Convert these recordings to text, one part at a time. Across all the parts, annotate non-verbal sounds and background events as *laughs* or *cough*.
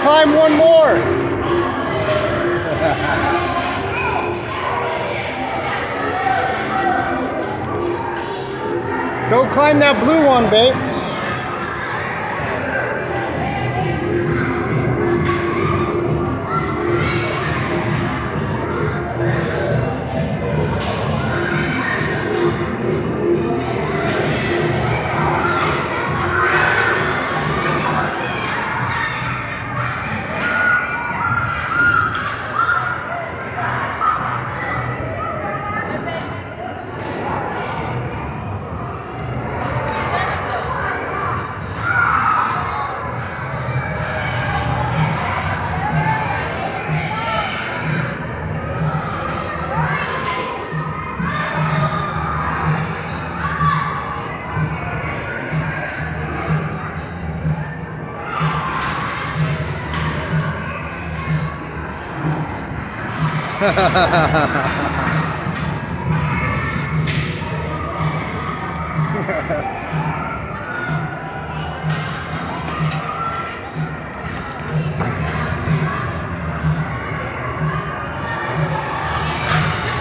climb one more. *laughs* Go climb that blue one, babe.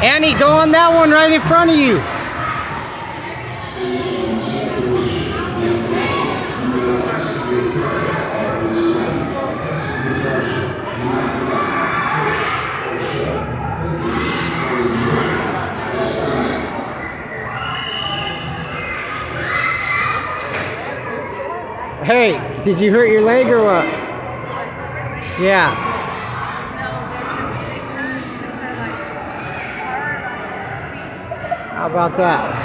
Annie, go on that one right in front of you. Hey, did you hurt your leg or what? Yeah. How about that?